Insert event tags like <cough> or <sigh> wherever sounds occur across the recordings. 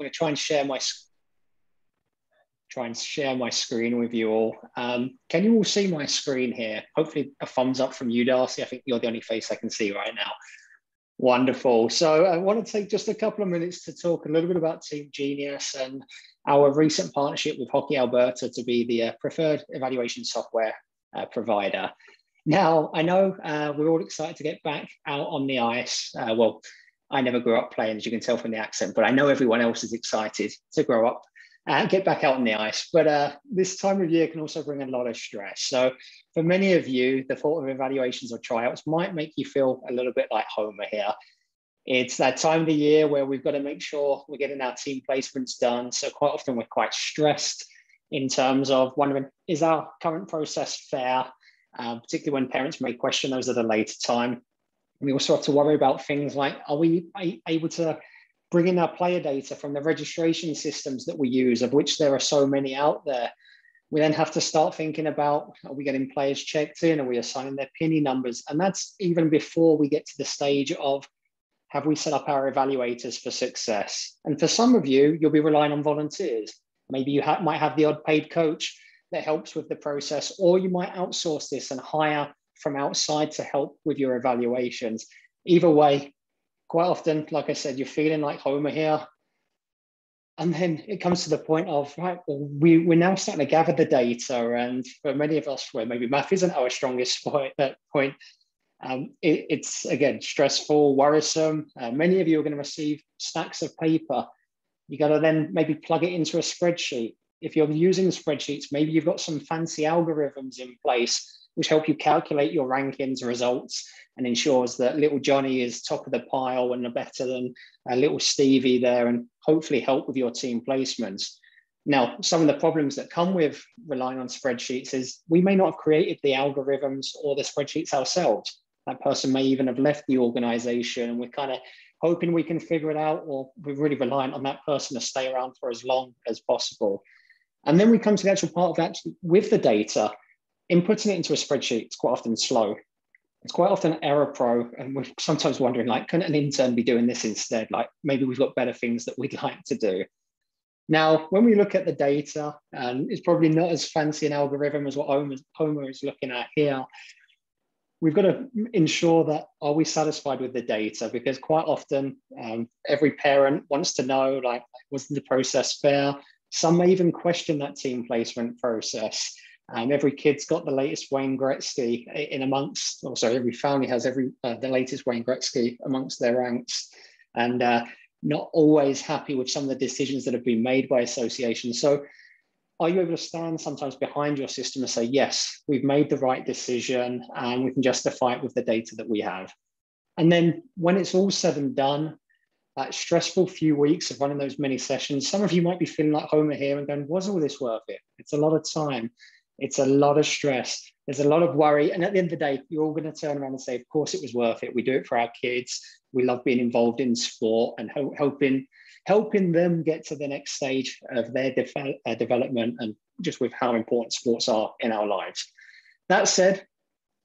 going to try and share my try and share my screen with you all. Um, can you all see my screen here? Hopefully a thumbs up from you, Darcy. I think you're the only face I can see right now. Wonderful. So I want to take just a couple of minutes to talk a little bit about Team Genius and our recent partnership with Hockey Alberta to be the uh, preferred evaluation software uh, provider. Now, I know uh, we're all excited to get back out on the ice. Uh, well, I never grew up playing, as you can tell from the accent, but I know everyone else is excited to grow up and get back out on the ice. But uh, this time of year can also bring a lot of stress. So, for many of you, the thought of evaluations or tryouts might make you feel a little bit like Homer here. It's that time of the year where we've got to make sure we're getting our team placements done. So, quite often, we're quite stressed in terms of wondering is our current process fair? Uh, particularly when parents may question those at a later time. We also have to worry about things like are we able to bring in our player data from the registration systems that we use, of which there are so many out there? We then have to start thinking about are we getting players checked in? Are we assigning their pinny numbers? And that's even before we get to the stage of have we set up our evaluators for success? And for some of you, you'll be relying on volunteers. Maybe you ha- might have the odd paid coach that helps with the process, or you might outsource this and hire from outside to help with your evaluations. Either way, quite often, like I said, you're feeling like Homer here. And then it comes to the point of, right, well, we, we're now starting to gather the data. And for many of us, where maybe math isn't our strongest <laughs> point, that point, um, it, it's again stressful, worrisome. Uh, many of you are going to receive stacks of paper. You got to then maybe plug it into a spreadsheet if you're using spreadsheets, maybe you've got some fancy algorithms in place which help you calculate your rankings results and ensures that little Johnny is top of the pile and better than uh, little Stevie there and hopefully help with your team placements. Now, some of the problems that come with relying on spreadsheets is we may not have created the algorithms or the spreadsheets ourselves. That person may even have left the organization and we're kind of hoping we can figure it out or we're really reliant on that person to stay around for as long as possible. And then we come to the actual part of actually with the data, inputting it into a spreadsheet is quite often slow. It's quite often error pro, and we're sometimes wondering, like, couldn't an intern be doing this instead? Like, maybe we've got better things that we'd <laughs> like to do. Now, when we look at the data, and it's probably not as fancy an algorithm as what Homer is looking at here, we've got to ensure that are we satisfied with the data? Because quite often, um, every parent wants to know, like, was the process fair? Some may even question that team placement process. Um, every kid's got the latest Wayne Gretzky in amongst, or sorry, every family has every uh, the latest Wayne Gretzky amongst their ranks, and uh, not always happy with some of the decisions that have been made by associations. So, are you able to stand sometimes behind your system and say, yes, we've made the right decision, and we can justify it with the data that we have? And then, when it's all said and done, that stressful few weeks of running those many sessions. Some of you might be feeling like Homer here and going, was all this worth it? It's a lot of time. It's a lot of stress. There's a lot of worry. And at the end of the day, you're all going to turn around and say, of course it was worth it. We do it for our kids. We love being involved in sport and helping helping them get to the next stage of their de- uh, development and just with how important sports are in our lives. That said,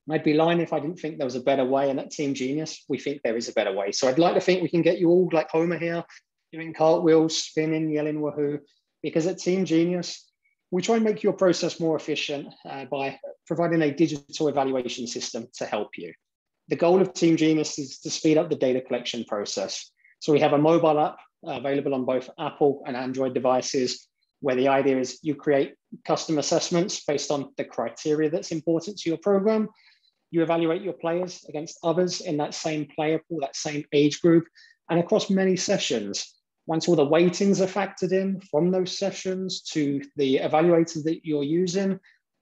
I'd be lying if I didn't think there was a better way. And at Team Genius, we think there is a better way. So I'd like to think we can get you all like Homer here, doing cartwheels, spinning, yelling woohoo. Because at Team Genius, we try and make your process more efficient uh, by providing a digital evaluation system to help you. The goal of Team Genius is to speed up the data collection process. So we have a mobile app available on both Apple and Android devices, where the idea is you create custom assessments based on the criteria that's important to your program you evaluate your players against others in that same player pool, that same age group, and across many sessions. Once all the weightings are factored in from those sessions to the evaluators that you're using,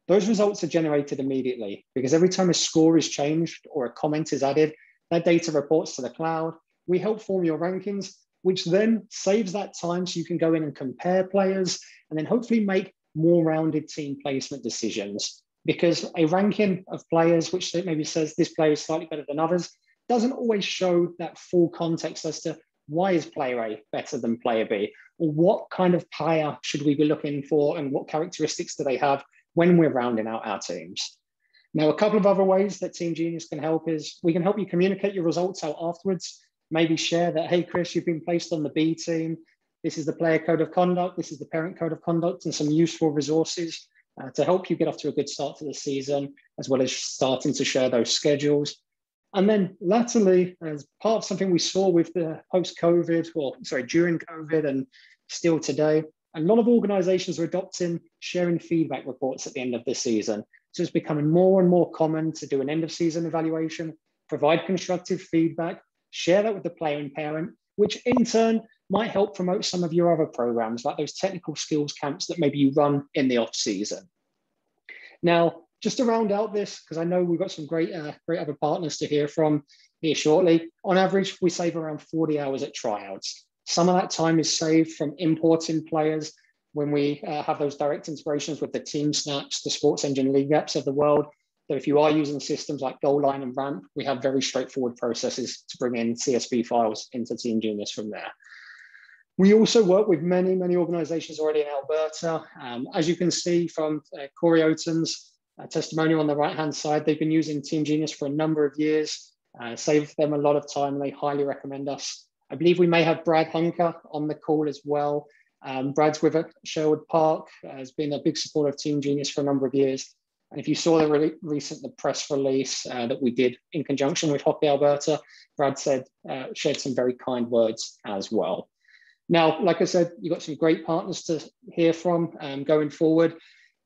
those results are generated immediately because every time a score is changed or a comment is added, that data reports to the cloud. We help form your rankings, which then saves that time so you can go in and compare players and then hopefully make more rounded team placement decisions because a ranking of players, which maybe says this player is slightly better than others, doesn't always show that full context as to why is player A better than player B, what kind of player should we be looking for, and what characteristics do they have when we're rounding out our teams. Now, a couple of other ways that Team Genius can help is we can help you communicate your results out afterwards. Maybe share that, hey, Chris, you've been placed on the B team. This is the player code of conduct. This is the parent code of conduct and some useful resources uh, to help you get off to a good start to the season, as well as starting to share those schedules. And then latterly, as part of something we saw with the post-COVID, or sorry, during COVID and still today, a lot of organizations are adopting sharing feedback reports at the end of the season. So it's becoming more and more common to do an end of season evaluation, provide constructive feedback, share that with the player and parent, which in turn might help promote some of your other programs, like those technical skills camps that maybe you run in the off season. Now, just to round out this, because I know we've got some great, uh, great other partners to hear from here shortly. On average, we save around 40 hours at tryouts. Some of that time is saved from importing players when we uh, have those direct integrations with the TeamSnaps, the SportsEngine league apps of the world. So if you are using systems like Goalline and Ramp, we have very straightforward processes to bring in CSV files into Team Genius from there. We also work with many, many organizations already in Alberta. Um, as you can see from uh, Corey Oaten's uh, testimonial on the right-hand side, they've been using Team Genius for a number of years, uh, saved them a lot of time, they highly recommend us I believe we may have Brad Hunker on the call as well. Um, Brad's with Sherwood Park, uh, has been a big supporter of Team Genius for a number of years. And if you saw the re recent the press release uh, that we did in conjunction with Hockey Alberta, Brad said uh, shared some very kind words as well. Now, like I said, you've got some great partners to hear from um, going forward.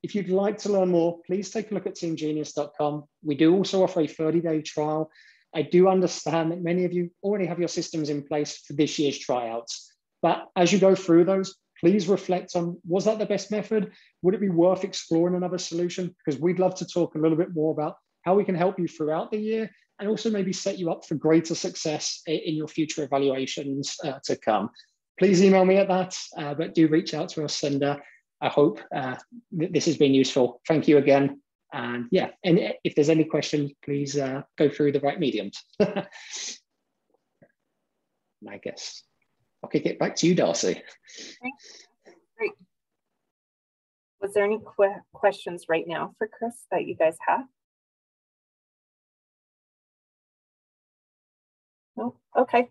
If you'd like to learn more, please take a look at teamgenius.com. We do also offer a 30-day trial I do understand that many of you already have your systems in place for this year's tryouts. But as you go through those, please reflect on was that the best method? Would it be worth exploring another solution? Because we'd love to talk a little bit more about how we can help you throughout the year and also maybe set you up for greater success in your future evaluations uh, to come. Please email me at that, uh, but do reach out to us and uh, I hope uh, this has been useful. Thank you again and yeah, and if there's any questions, please uh, go through the right mediums. <laughs> I guess I'll kick it back to you, Darcy. Great. Was there any qu questions right now for Chris that you guys have? No? Okay.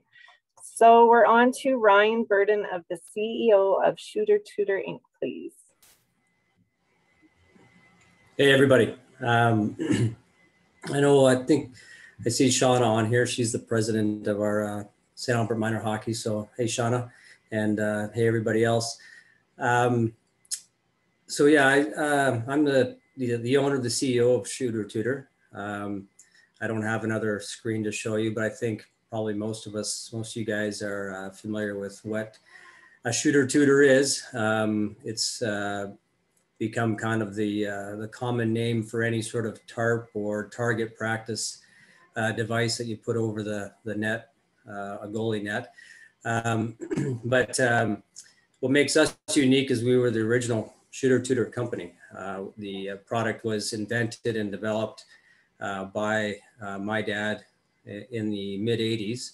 So we're on to Ryan Burden of the CEO of Shooter Tutor Inc., please. Hey, everybody. Um, <clears throat> I know, I think I see Shauna on here. She's the president of our uh, St. Albert Minor Hockey. So, hey, Shauna, and uh, hey, everybody else. Um, so, yeah, I, uh, I'm the, the, the owner, the CEO of Shooter Tutor. Um, I don't have another screen to show you, but I think probably most of us, most of you guys are uh, familiar with what a shooter tutor is. Um, it's uh, become kind of the uh, the common name for any sort of tarp or target practice uh, device that you put over the the net, uh, a goalie net. Um, <clears throat> but um, what makes us unique is we were the original shooter tutor company. Uh, the uh, product was invented and developed uh, by my dad in the mid 80s.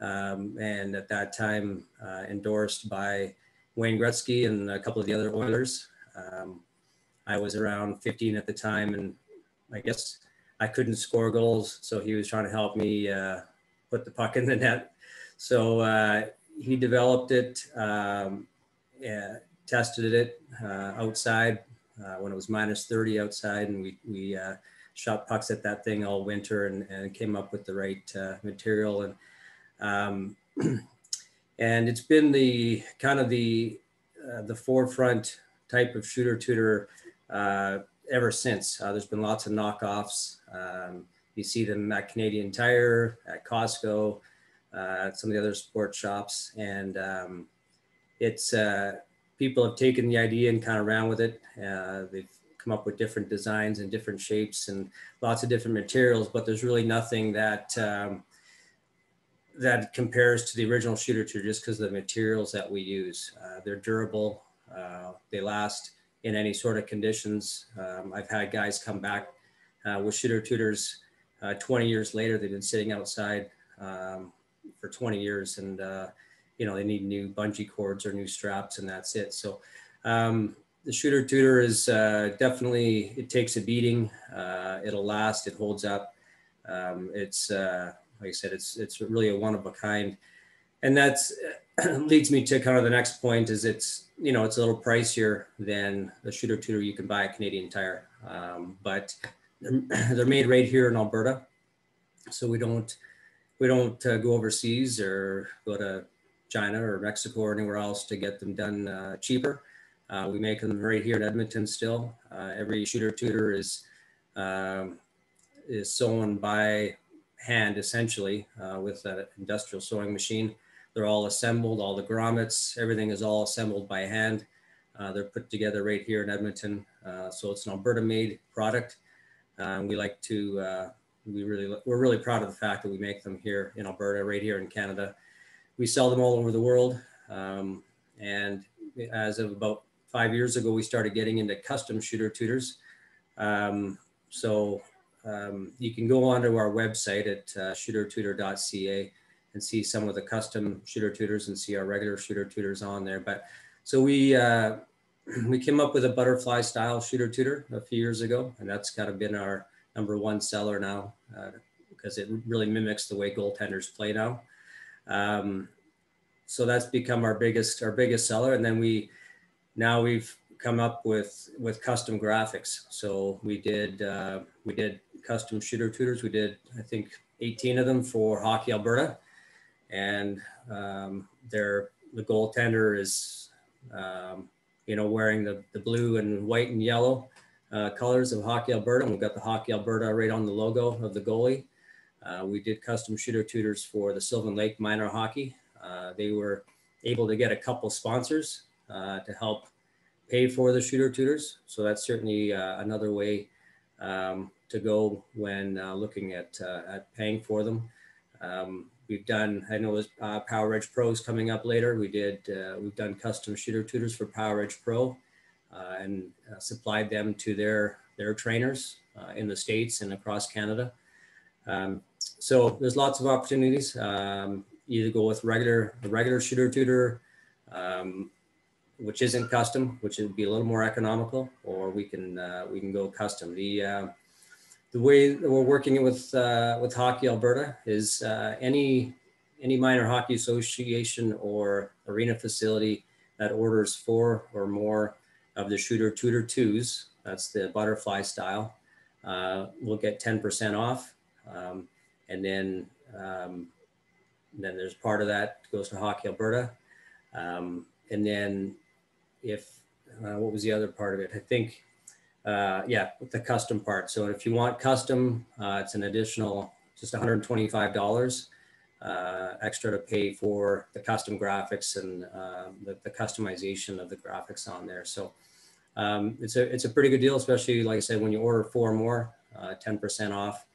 Um, and at that time endorsed by Wayne Gretzky and a couple of the other Oilers. Um, I was around 15 at the time, and I guess I couldn't score goals, so he was trying to help me uh, put the puck in the net. So uh, he developed it, um, yeah, tested it uh, outside uh, when it was minus 30 outside, and we we uh, shot pucks at that thing all winter, and, and came up with the right uh, material and. Um, <clears throat> and it's been the kind of the the forefront type of shooter tutor uh, ever since. Uh, there's been lots of knockoffs. Um, you see them at Canadian Tire, at Costco, uh, at some of the other sports shops, and um, it's uh, people have taken the idea and kind of ran with it. Uh, they've come up with different designs and different shapes and lots of different materials, but there's really nothing that um, that compares to the original shooter tutor just because of the materials that we use. Uh, they're durable, uh, they last in any sort of conditions. Um, I've had guys come back uh, with shooter tutors uh, 20 years later. They've been sitting outside um, for 20 years and, uh, you know, they need new bungee cords or new straps and that's it. So um, the shooter tutor is definitely, it takes a beating. It'll last, it holds up. Um, it's, like I said, it's, it's really a one of a kind and that's <clears throat> leads me to kind of the next point is it's you know it's a little pricier than the shooter tutor you can buy a Canadian Tire, um, but they're, <clears throat> they're, made right here in Alberta, so we don't we don't uh, go overseas or go to China or Mexico or anywhere else to get them done uh, cheaper. Uh, we make them right here in Edmonton still. Uh, every shooter tutor is um, is sewn by hand essentially uh, with an industrial sewing machine. They're all assembled, all the grommets, everything is all assembled by hand. Uh, they're put together right here in Edmonton. Uh, so it's an Alberta made product. Uh, we like to, uh, we really, we're really proud of the fact that we make them here in Alberta, right here in Canada. We sell them all over the world. Um, and as of about five years ago, we started getting into custom shooter tutors. Um, so um, you can go onto our website at uh, shootertutor.ca and see some of the custom shooter tutors and see our regular shooter tutors on there. But so we uh, <clears throat> we came up with a butterfly style shooter tutor a few years ago, and that's kind of been our number one seller now uh, because it really mimics the way goaltenders play now. Um, so that's become our biggest our biggest seller, and then we now we've come up with with custom graphics. So we did uh, we did custom shooter tutors. We did I think 18 of them for Hockey Alberta, and um, their the goaltender is um, you know wearing the, the blue and white and yellow uh, colors of Hockey Alberta. And we've got the Hockey Alberta right on the logo of the goalie. Uh, we did custom shooter tutors for the Sylvan Lake Minor Hockey. Uh, they were able to get a couple sponsors uh, to help pay for the shooter tutors. So that's certainly uh, another way um, to go when uh, looking at, at paying for them. Um, We've done, I know uh, Power Edge Pros coming up later. We did, uh, we've done custom shooter tutors for Power Edge Pro uh, and uh, supplied them to their, their trainers uh, in the States and across Canada. Um, so there's lots of opportunities. Um, either go with regular, regular shooter tutor, um, which isn't custom, which would be a little more economical, or we can, uh, we can go custom. The, the way that we're working with uh, with Hockey Alberta is uh, any any minor hockey association or arena facility that orders four or more of the shooter tutor twos, that's the butterfly style, uh, will get 10% off. Um, and then um, then there's part of that goes to Hockey Alberta. Um, and then if uh, what was the other part of it? I think uh, yeah, with the custom part. So if you want custom, uh, it's an additional just $125 uh, extra to pay for the custom graphics and uh, the, the, customization of the graphics on there. So um, it's a it's a pretty good deal, especially like I said, when you order four more, 10% uh, off.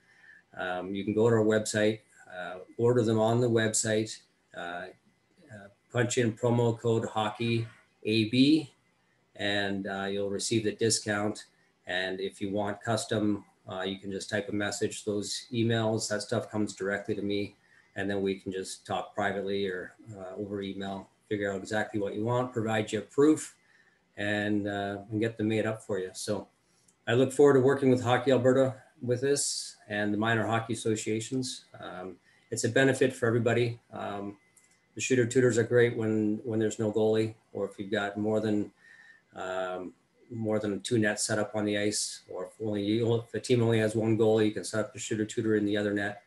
Um, you can go to our website, uh, order them on the website, punch in promo code hockey AB and uh, you'll receive the discount. And if you want custom, uh, you can just type a message, those emails, that stuff comes directly to me. And then we can just talk privately or uh, over email, figure out exactly what you want, provide you proof, and, uh, and get them made up for you. So I look forward to working with Hockey Alberta with this and the minor hockey associations. Um, it's a benefit for everybody. Um, the shooter tutors are great when when there's no goalie or if you've got more than um, more than two nets set up on the ice, or if only you, if the team only has one goal, you can set up the shooter tutor in the other net.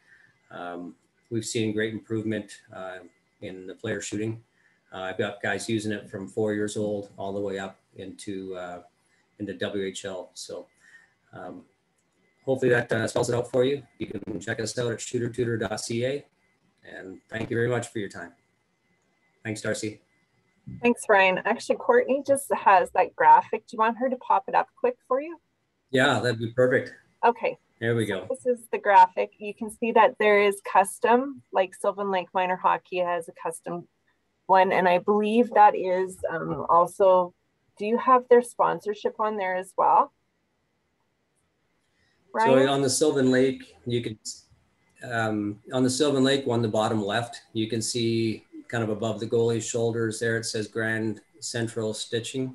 Um, we've seen great improvement uh, in the player shooting. Uh, I've got guys using it from four years old all the way up into uh, into WHL. So um, hopefully that uh, spells it out for you. You can check us out at shootertutor.ca. And thank you very much for your time. Thanks, Darcy. Thanks, Ryan. Actually, Courtney just has that graphic. Do you want her to pop it up quick for you? Yeah, that'd be perfect. Okay. There we go. So this is the graphic. You can see that there is custom, like Sylvan Lake Minor Hockey has a custom one. And I believe that is um, also, do you have their sponsorship on there as well? Ryan? So on the Sylvan Lake, you can, um, on the Sylvan Lake one, the bottom left, you can see kind of above the goalie's shoulders there, it says Grand Central Stitching.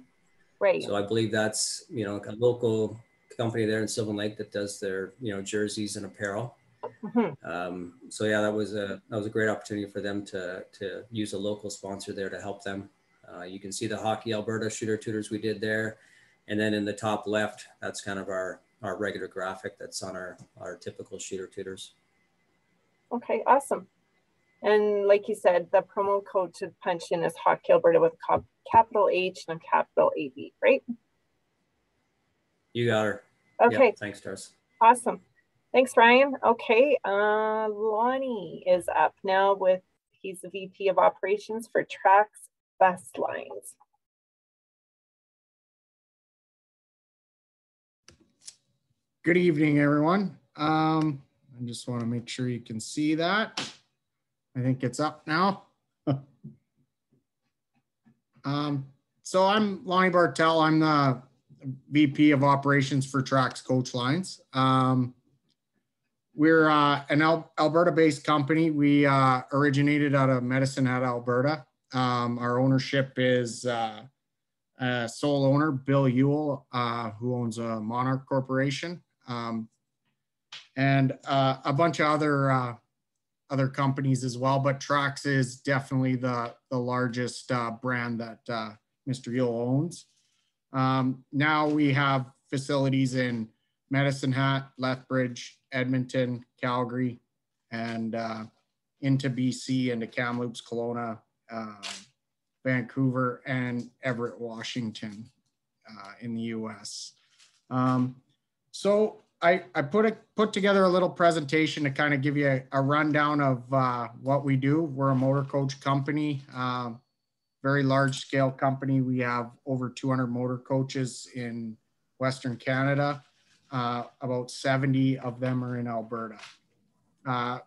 Right. So I believe that's, you know, a local company there in Sylvan Lake that does their, you know, jerseys and apparel. Mhm. Um, so yeah, that was a that was a great opportunity for them to to use a local sponsor there to help them. Uh, you can see the Hockey Alberta shooter tutors we did there, and then in the top left, that's kind of our our regular graphic that's on our our typical shooter tutors. Okay, awesome. And like you said, the promo code to punch in is Hockey Alberta with capital H and a capital AB, right? You got her. Okay, Yep, thanks, Darcy. awesome. Thanks, Ryan. Okay, uh, Lonnie is up now with, he's the VP of Operations for Trax Bus Lines. Good evening, everyone. Um, I just want to make sure you can see that. I think it's up now. <laughs> um, so I'm Lonnie Bartell. I'm the VP of Operations for Trax Coach Lines. Um, we're uh, an Al- Alberta-based company. We uh, originated out of Medicine Hat, Alberta. Um, our ownership is uh, uh, sole owner Bill Yuill, uh, who owns a Monarch Corporation um, and uh, a bunch of other uh, other companies as well. But Trax is definitely the the largest uh, brand that uh, Mr. Yuill owns. Um, now we have facilities in Medicine Hat, Lethbridge, Edmonton, Calgary, and uh, into BC, into Kamloops, Kelowna, um, Vancouver, and Everett, Washington, uh, in the U.S. Um, so I, I put a, put together a little presentation to kind of give you a, a rundown of uh, what we do. We're a motor coach company, um, very large scale company. We have over 200 motor coaches in Western Canada. Uh, about 70 of them are in Alberta. Uh,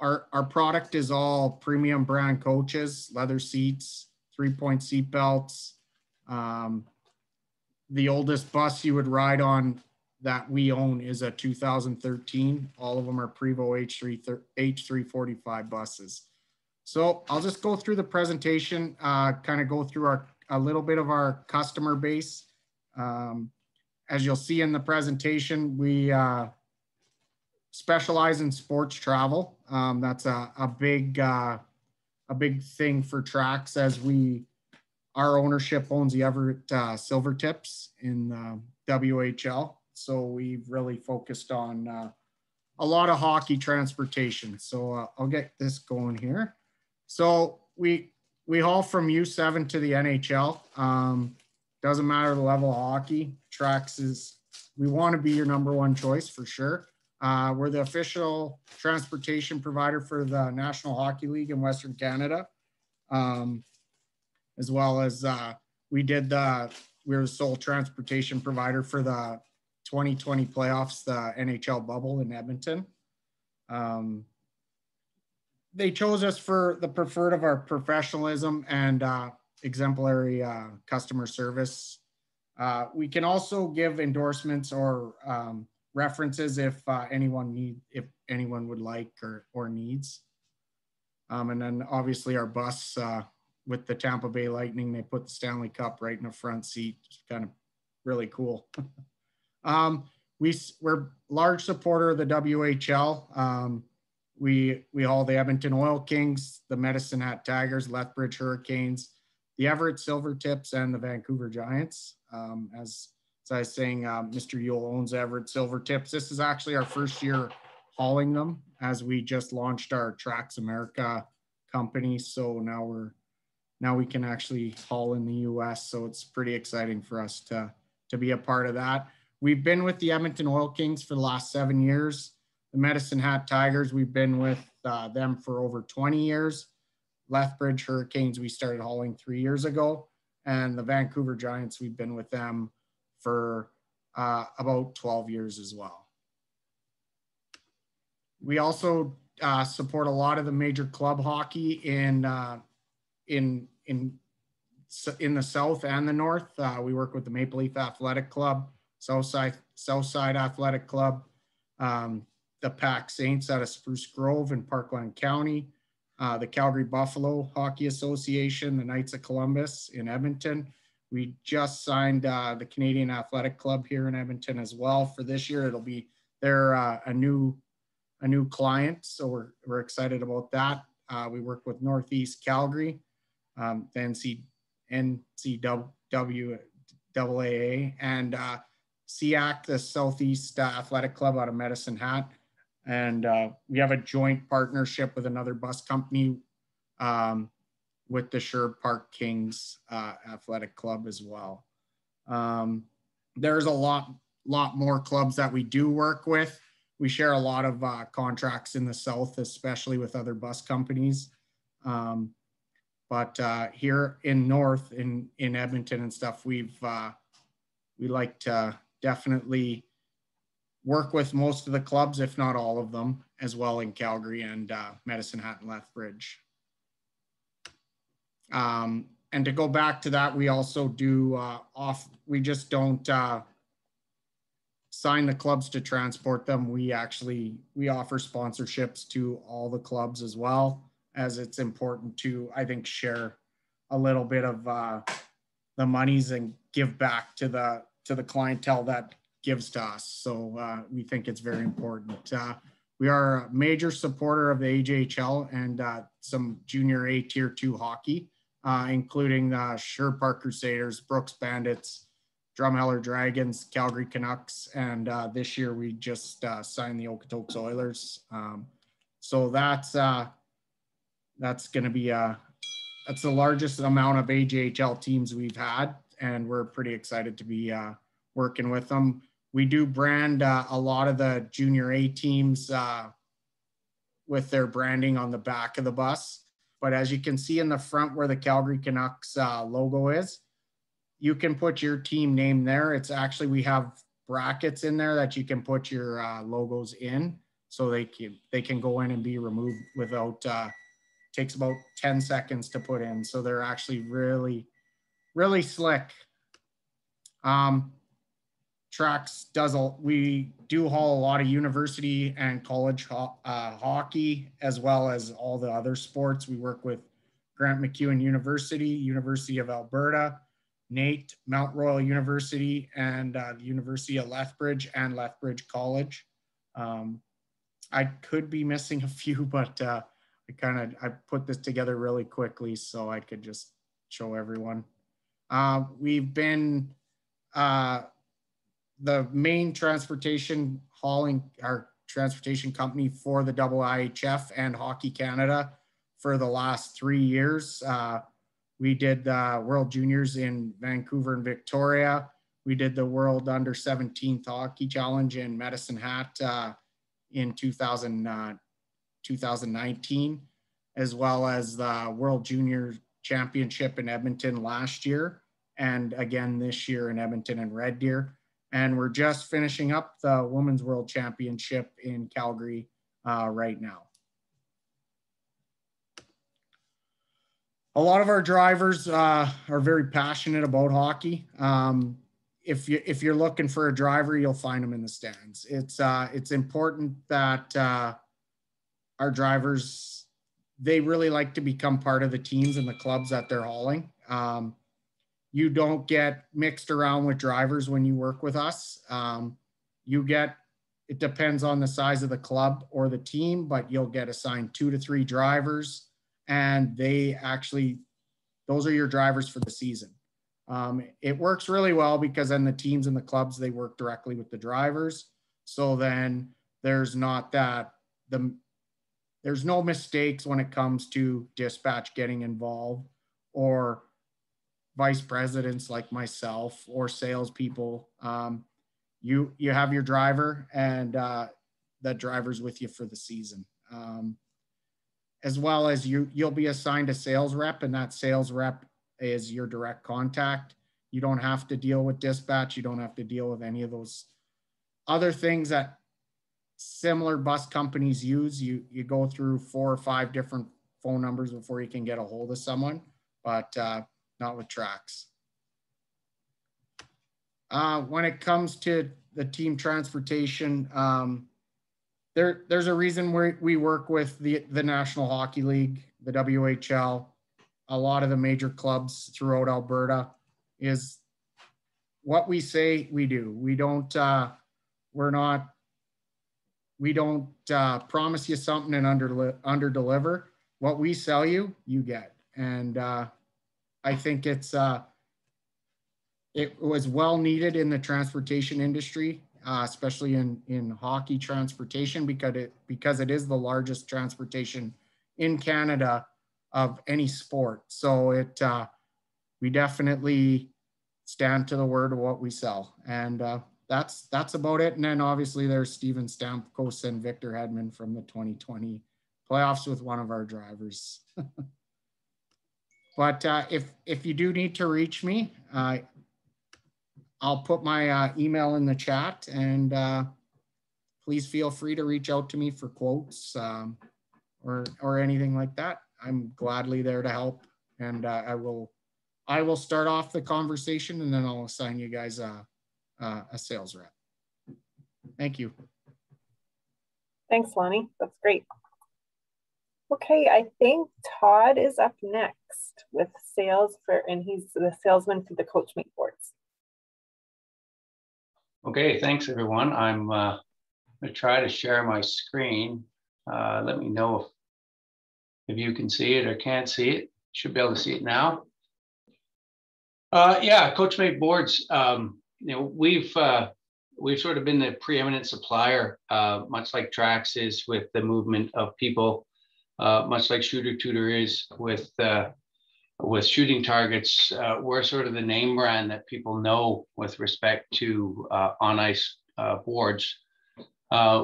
our, our product is all premium brand coaches, leather seats, three point seat belts. Um, the oldest bus you would ride on that we own is a 2013. All of them are Prevost H3 H345 buses. So I'll just go through the presentation, uh, kind of go through our a little bit of our customer base. Um, as you'll see in the presentation, we uh, specialize in sports travel. Um, that's a, a big uh, a big thing for Trax as we our ownership owns the Everett uh, Silvertips in uh, WHL. So we've really focused on uh, a lot of hockey transportation. So uh, I'll get this going here. So we we haul from U7 to the NHL. Um, doesn't matter the level of hockey. Trax is we want to be your number one choice for sure. Uh, we're the official transportation provider for the National Hockey League in Western Canada, um, as well as uh, we did the we were the sole transportation provider for the 2020 playoffs, the NHL bubble in Edmonton. Um, they chose us for the preferred of our professionalism and uh, exemplary uh, customer service. Uh, we can also give endorsements or um, references if uh, anyone need if anyone would like or or needs. Um, and then obviously our bus uh, with the Tampa Bay Lightning, they put the Stanley Cup right in the front seat. It's kind of really cool. <laughs> um, we we're large supporter of the WHL. Um, we we haul the Edmonton Oil Kings, the Medicine Hat Tigers, Lethbridge Hurricanes, the Everett Silvertips, and the Vancouver Giants. Um, as, as I was saying, uh, Mr. Yuill owns Everett Silvertips. This is actually our first year hauling them as we just launched our Trax America company. So now we're now we can actually haul in the U.S. So it's pretty exciting for us to to be a part of that. We've been with the Edmonton Oil Kings for the last seven years the Medicine Hat Tigers, we've been with uh, them for over 20 years. Lethbridge Hurricanes, we started hauling three years ago. And the Vancouver Giants, we've been with them for uh, about 12 years as well. We also uh, support a lot of the major club hockey in uh, in in in the south and the north. Uh, we work with the Maple Leaf Athletic Club, Southside Southside Athletic Club, um, the PAC Saints out of Spruce Grove in Parkland County, uh, the Calgary Buffalo Hockey Association, the Knights of Columbus in Edmonton. We just signed uh, the Canadian Athletic Club here in Edmonton as well for this year. It'll be they're uh, a new a new client, so we're, we're excited about that. Uh, we work with Northeast Calgary, um, the NC, and uh, SEAC, the Southeast uh, Athletic Club out of Medicine Hat. And uh, we have a joint partnership with another bus company um, with the Sherwood Park Kings uh, Athletic Club as well. Um, there's a lot, lot more clubs that we do work with. We share a lot of uh, contracts in the South, especially with other bus companies. Um, but uh, here in North, in in Edmonton and stuff, we've uh, we like to definitely work with most of the clubs, if not all of them, as well in Calgary and uh, Medicine Hat and Lethbridge. Um, and to go back to that, we also do uh, off, we just don't uh, sign the clubs to transport them. We actually, we offer sponsorships to all the clubs as well, as it's important to, I think, share a little bit of uh, the monies and give back to the, to the clientele that gives to us. So uh, we think it's very important. Uh, we are a major supporter of the AJHL and uh, some junior A tier two hockey uh, including the Sherwood Park Crusaders, Brooks Bandits, Drumheller Dragons, Calgary Canucks, and uh, this year we just uh, signed the Okotoks Oilers. Um, so that's uh, that's going to be a uh, that's the largest amount of AJHL teams we've had, and we're pretty excited to be uh, working with them. We do brand uh, a lot of the junior A teams uh, with their branding on the back of the bus. But as you can see in the front where the Calgary Canucks uh, logo is, you can put your team name there. It's actually, we have brackets in there that you can put your uh, logos in so they can, they can go in and be removed without, takes about 10 seconds to put in. So they're actually really, really slick. Um, Trax does a, we do haul a lot of university and college ho uh, hockey as well as all the other sports. We work with Grant MacEwan University, University of Alberta, NAIT, Mount Royal University, and uh, the University of Lethbridge and Lethbridge College. Um, I could be missing a <laughs> few, but uh, I kind of I put this together really quickly so I could just show everyone. Uh, we've been uh, the main transportation hauling our transportation company for the IIHF and Hockey Canada for the last three years. Uh, we did the World Juniors in Vancouver and Victoria. We did the World Under 17th Hockey Challenge in Medicine Hat uh, in 2000, uh, 2019, as well as the World Junior Championship in Edmonton last year, and again this year in Edmonton and Red Deer and we're just finishing up the Women's World Championship in Calgary uh, right now. A lot of our drivers uh, are very passionate about hockey. Um, if you if you're looking for a driver, you'll find them in the stands. It's uh, it's important that uh, our drivers they really like to become part of the teams and the clubs that they're hauling. Um, you don't get mixed around with drivers when you work with us. Um, you get, it depends on the size of the club or the team, but you'll get assigned two to three drivers and they actually, those are your drivers for the season. Um, it works really well because then the teams and the clubs, they work directly with the drivers. So then there's not that, the, there's no mistakes when it comes to dispatch getting involved or vice presidents like myself or salespeople, um, you you have your driver and uh, that driver's with you for the season. Um, as well as you you'll be assigned a sales rep and that sales rep is your direct contact. You don't have to deal with dispatch. You don't have to deal with any of those other things that similar bus companies use. You you go through four or five different phone numbers before you can get a hold of someone. But uh, not with Trax. Uh, when it comes to the team transportation, um, there, there's a reason we we work with the, the National Hockey League, the WHL, a lot of the major clubs throughout Alberta is what we say we do. We don't, uh, we're not we don't uh, promise you something and under under deliver. What we sell you, you get, and uh, I think it's uh, it was well needed in the transportation industry, uh, especially in in hockey transportation because it because it is the largest transportation in Canada of any sport. So it uh, we definitely stand to the word of what we sell, and uh, that's that's about it. And then obviously there's Steven Stamkos and Victor Hedman from the 2020 playoffs with one of our drivers. <laughs> but uh, if if you do need to reach me, uh, I'll put my uh, email in the chat, and uh, please feel free to reach out to me for quotes um, or or anything like that. I'm gladly there to help, and uh, I will I will start off the conversation, and then I'll assign you guys a uh, a sales rep. Thank you. Thanks, Lonnie. That's great. Okay, I think Todd is up next with sales for, and he's the salesman for the Coachmate boards. Okay, thanks everyone. I'm uh, gonna try to share my screen. Uh, let me know if, if you can see it or can't see it. Should be able to see it now. Uh, yeah, Coachmate boards. Um, you know, we've uh, we've sort of been the preeminent supplier, uh, much like Trax is with the movement of people, uh, much like Shooter Tutor is with uh, with shooting targets. Uh, we're sort of the name brand that people know with respect to uh, on ice boards.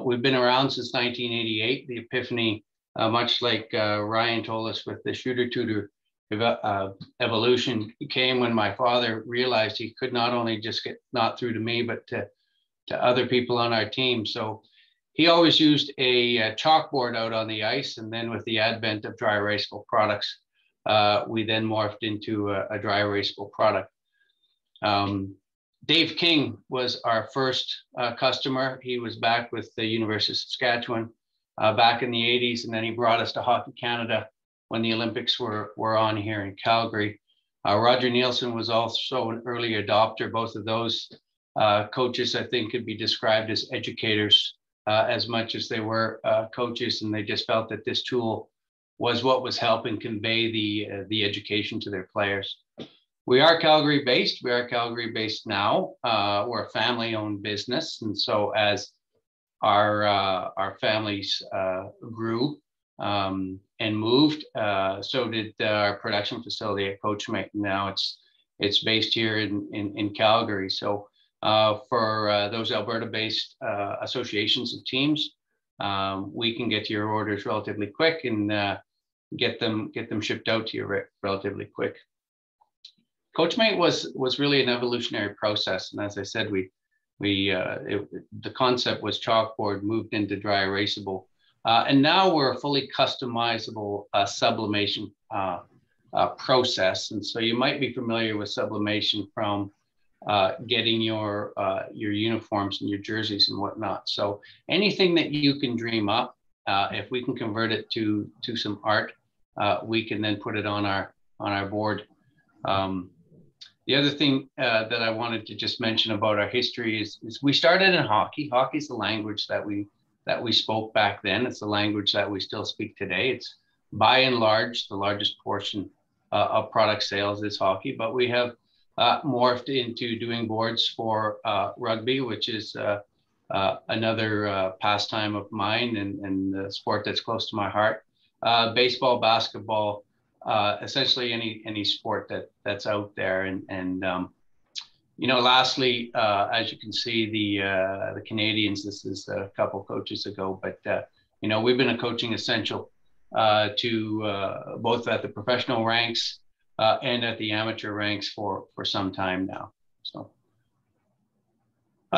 We've been around since 1988. The epiphany, much like Ryan told us with the Shooter Tutor uh, evolution came when my father realized he could not only just get not through to me, but to, to other people on our team. So he always used a, a chalkboard out on the ice. And then with the advent of dry erasable products, uh, we then morphed into a, a dry erasable product. Um, Dave King was our first uh, customer. He was back with the University of Saskatchewan uh, back in the 80s, and then he brought us to Hockey Canada when the Olympics were, were on here in Calgary. Uh, Roger Nielsen was also an early adopter. Both of those uh, coaches, I think, could be described as educators uh, as much as they were uh, coaches, and they just felt that this tool was what was helping convey the uh, the education to their players. We are Calgary based. We are Calgary based now. Uh, we're a family owned business, and so as our our families grew, um, and moved. Uh, so did our production facility at Coachmate. Now it's it's based here in in, in Calgary. So uh, for uh, those Alberta-based uh, associations of teams, um, we can get your orders relatively quick and uh, get them get them shipped out to you re- relatively quick. Coachmate was was really an evolutionary process, and as I said, we we uh, it, the concept was chalkboard moved into dry erasable uh, and now we're a fully customizable uh, sublimation uh, uh, process. And so you might be familiar with sublimation from uh, getting your, uh, your uniforms and your jerseys and whatnot. So anything that you can dream up, if we can convert it to, to some art, we can then put it on our, on our board. Um, the other thing that I wanted to just mention about our history is, is we started in hockey. Hockey is the language that we that we spoke back then. It's the language that we still speak today. It's by and large the largest portion uh, of product sales is hockey, but we have uh, morphed into doing boards for uh, rugby, which is uh, uh, another uh, pastime of mine and, and the sport that's close to my heart. baseball, basketball, essentially any any sport that that's out there, and and um, you know, lastly, uh, as you can see, the uh, the Canadiens. This is a couple coaches ago, but uh, you know, we've been a coaching essential uh, to uh, both at the professional ranks uh, and at the amateur ranks for for some time now. So,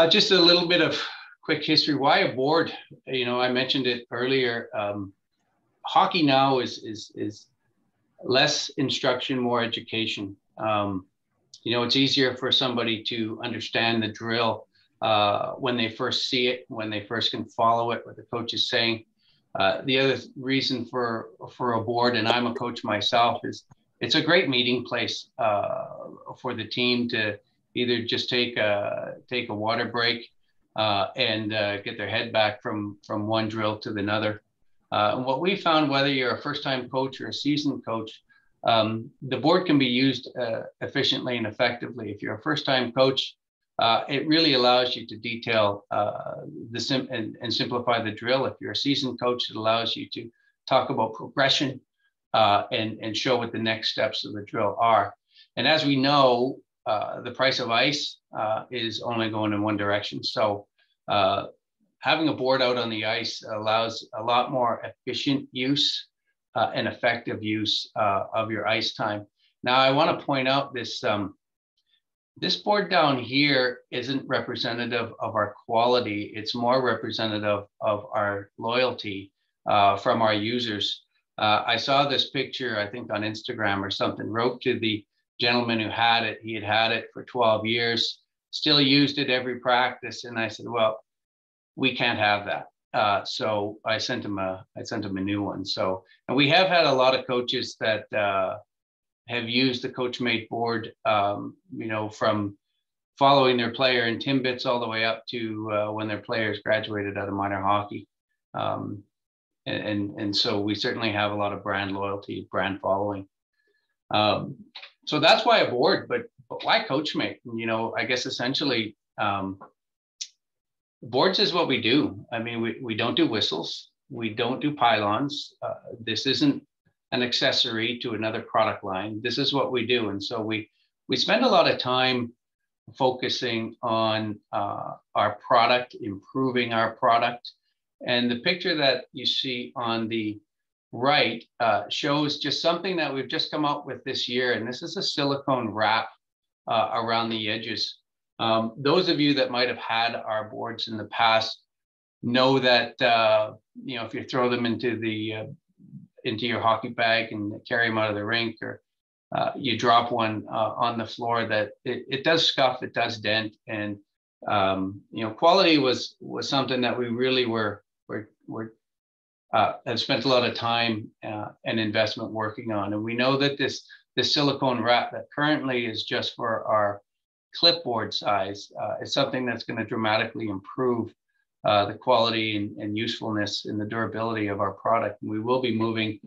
just a little bit of quick history. Why a board? You know, I mentioned it earlier. Um, hockey now is is is less instruction, more education. Um, you know, it's easier for somebody to understand the drill uh, when they first see it, when they first can follow it, what the coach is saying. Uh, the other reason for for a board, and I'm a coach myself, is it's a great meeting place uh, for the team to either just take a take a water break uh, and uh, get their head back from, from one drill to another. Uh, and what we found, whether you're a first time coach or a seasoned coach, um, the board can be used uh, efficiently and effectively. If you're a first time coach, uh, it really allows you to detail uh, the sim- and, and, simplify the drill. If you're a seasoned coach, it allows you to talk about progression uh, and, and show what the next steps of the drill are. And as we know, uh, the price of ice uh, is only going in one direction. So having a board out on the ice allows a lot more efficient use and effective use of your ice time. Now, I want to point out this um, this board down here isn't representative of our quality. It's more representative of our loyalty uh, from our users. Uh, I saw this picture, I think on Instagram or something, wrote to the gentleman who had it. He had had it for 12 years, still used it every practice. And I said, well, we can't have that. Uh, so I sent him a, I sent him a new one. So, and we have had a lot of coaches that uh, have used the Coachmate board, um, you know, from following their player in Timbits all the way up to uh, when their players graduated out of minor hockey. Um, and, and, and, so we certainly have a lot of brand loyalty, brand following. Um, so that's why a board, but, but why Coachmate? You know, I guess essentially um, boards is what we do. I mean, we, we don't do whistles. We don't do pylons. Uh, this isn't an accessory to another product line. This is what we do. And so we, we spend a lot of time focusing on uh, our product, improving our product. And the picture that you see on the right uh, shows just something that we've just come up with this year. And this is a silicone wrap uh, around the edges. Um, those of you that might have had our boards in the past know that, uh, you know, if you throw them into the uh, into your hockey bag and carry them out of the rink or uh, you drop one uh, on the floor that it, it, does scuff, it does dent, and um, you know quality was was something that we really were were were uh, have spent a lot of time uh, and investment working on, and we know that this this silicone wrap that currently is just for our clipboard size uh, is something that's going to dramatically improve uh, the quality and, and, usefulness and the durability of our product. And we will be moving,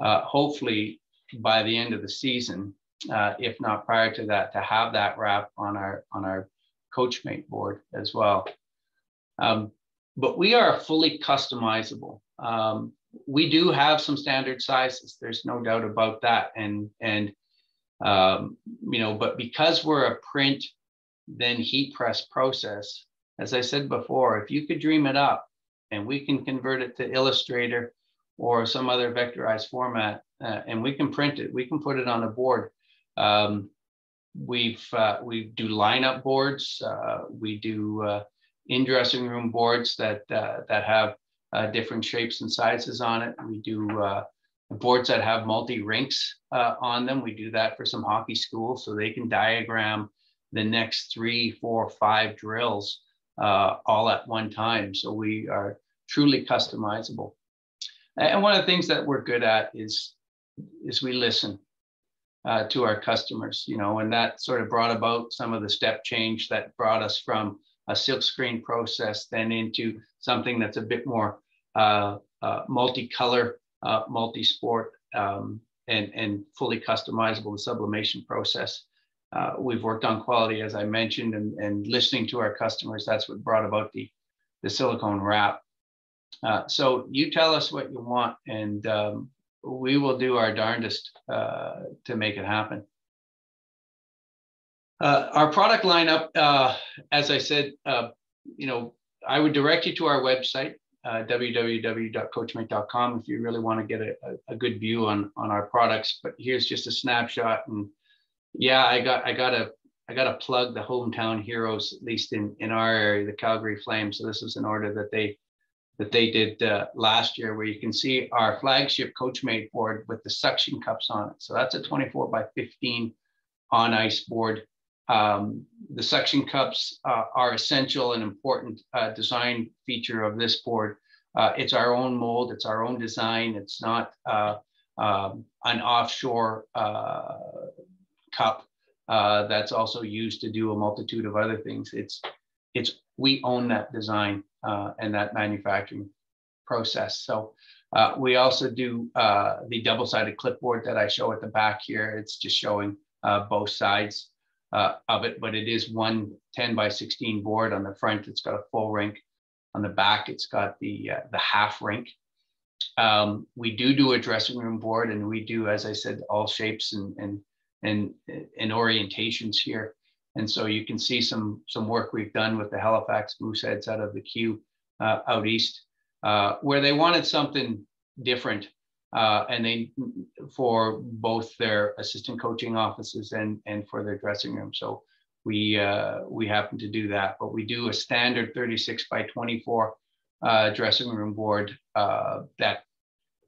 uh, hopefully, by the end of the season, uh, if not prior to that, to have that wrap on our on our Coachmate board as well. Um, but we are fully customizable. Um, we do have some standard sizes. There's no doubt about that. And and um, you know, but because we're a print then heat press process, as I said before, if you could dream it up and we can convert it to Illustrator or some other vectorized format uh, and we can print it, we can put it on a board. Um, we've uh, we do lineup boards, uh, we do uh, in dressing room boards that uh, that have uh, different shapes and sizes on it. We do boards that have multi rinks on them. We do that for some hockey schools so they can diagram the next three, four, five drills uh, all at one time. So we are truly customizable. And one of the things that we're good at is, is we listen uh, to our customers, you know, and that sort of brought about some of the step change that brought us from a silkscreen process then into something that's a bit more uh, uh, multicolor, uh, multi-sport, um, and, and fully customizable, the sublimation process. Uh, we've worked on quality, as I mentioned, and, and listening to our customers. That's what brought about the, the silicone wrap. Uh, so you tell us what you want, and um, we will do our darndest uh, to make it happen. Uh, our product lineup, uh, as I said, uh, you know, I would direct you to our website, www.coachmate.com, if you really want to get a, a, good view on, on our products. But here's just a snapshot and yeah, I got I got a I got to plug the hometown heroes, at least in in our area, the Calgary Flames. So this is an order that they that they did uh, last year, where you can see our flagship Coachmate board with the suction cups on it. So that's a 24 by 15 on ice board. Um, the suction cups uh, are essential and important uh, design feature of this board. Uh, it's our own mold, it's our own design. It's not uh, um, an offshore uh, cup uh, that's also used to do a multitude of other things. It's it's we own that design and that manufacturing process. So we also do the double-sided clipboard that I show at the back here. It's just showing both sides uh, of it, but it is one 10 by 16 board on the front. It's got a full rink. On the back, it's got the, uh, the half rink. Um, we do do a dressing room board and we do, as I said, all shapes and, and, and, and orientations here. And so you can see some, some work we've done with the Halifax Mooseheads out of the queue uh, out east, uh, where they wanted something different uh, and they for both their assistant coaching offices and and for their dressing room. So we uh, we happen to do that, but we do a standard 36 by 24 uh, dressing room board uh, that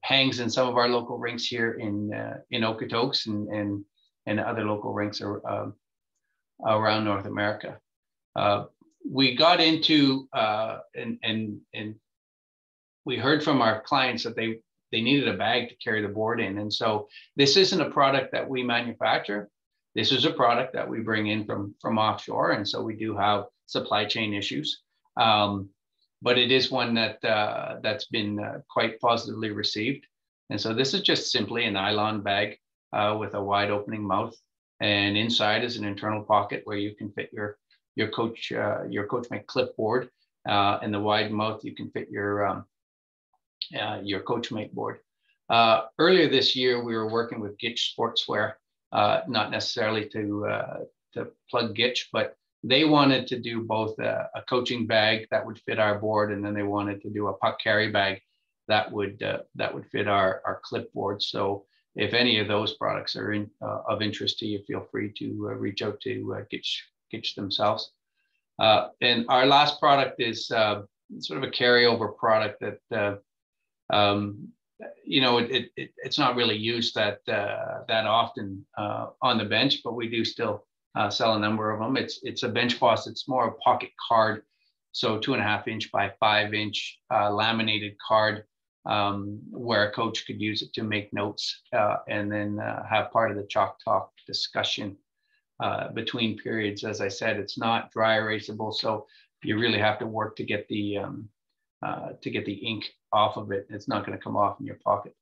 hangs in some of our local rinks here in uh, in Okotoks and and and other local rinks are, um, around North America. Uh, we got into and and and we heard from our clients that they they needed a bag to carry the board in. And so this isn't a product that we manufacture. This is a product that we bring in from, from offshore. And so we do have supply chain issues. Um, but it is one that uh, that's been uh, quite positively received. And so this is just simply a nylon bag uh, with a wide opening mouth, and inside is an internal pocket where you can fit your your coach uh, your Coachmate clipboard. Uh, in the wide mouth, you can fit your um, uh, your Coachmate board. Uh, earlier this year, we were working with Gitch Sportswear, uh, not necessarily to uh, to plug Gitch, but they wanted to do both a, a, coaching bag that would fit our board, and then they wanted to do a puck carry bag that would uh, that would fit our our clipboard. So if any of those products are in, uh, of interest to you, feel free to reach out to Gitch Gitch themselves. and our last product is sort of a carryover product that um, you know, it, it, it's not really used that uh, that often uh, on the bench, but we do still uh, sell a number of them. It's it's a bench boss. It's more a pocket card, so two and a half inch by five inch uh, laminated card, um, where a coach could use it to make notes uh, and then uh, have part of the chalk talk discussion between periods. As I said, it's not dry erasable, so you really have to work to get the um, to get the ink off of it. It's not going to come off in your pocket.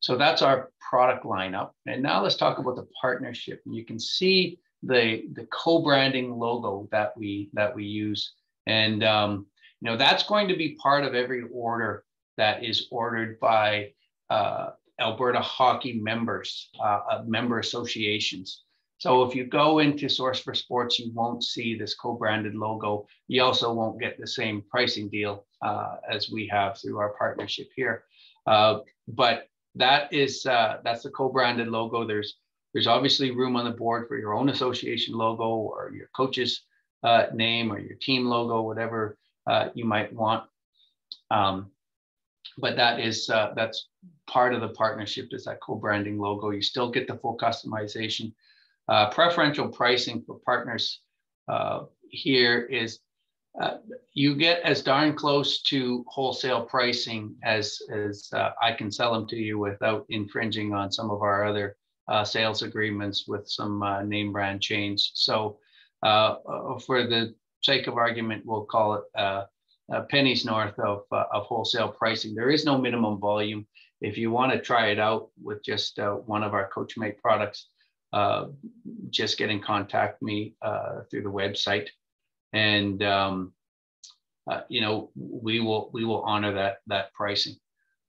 So that's our product lineup. And now let's talk about the partnership. You can see the, the co-branding logo that we that we use. And um, you know that's going to be part of every order that is ordered by uh, Alberta hockey members, uh, uh, member associations. So if you go into Source for Sports, you won't see this co-branded logo. You also won't get the same pricing deal uh, as we have through our partnership here. Uh, but that is uh, that's the co-branded logo. There's there's obviously room on the board for your own association logo or your coach's uh, name or your team logo, whatever uh, you might want. Um, but that is uh, that's part of the partnership is that co-branding logo. You still get the full customization. Preferential pricing for partners here is uh, you get as darn close to wholesale pricing as as uh, I can sell them to you without infringing on some of our other uh, sales agreements with some uh, name brand chains. So, uh, for the sake of argument, we'll call it pennies north of of wholesale pricing. There is no minimum volume. If you want to try it out with just one of our Coachmate products, just get in contact me uh, through the website. And um, uh, you know we will we will honor that that pricing.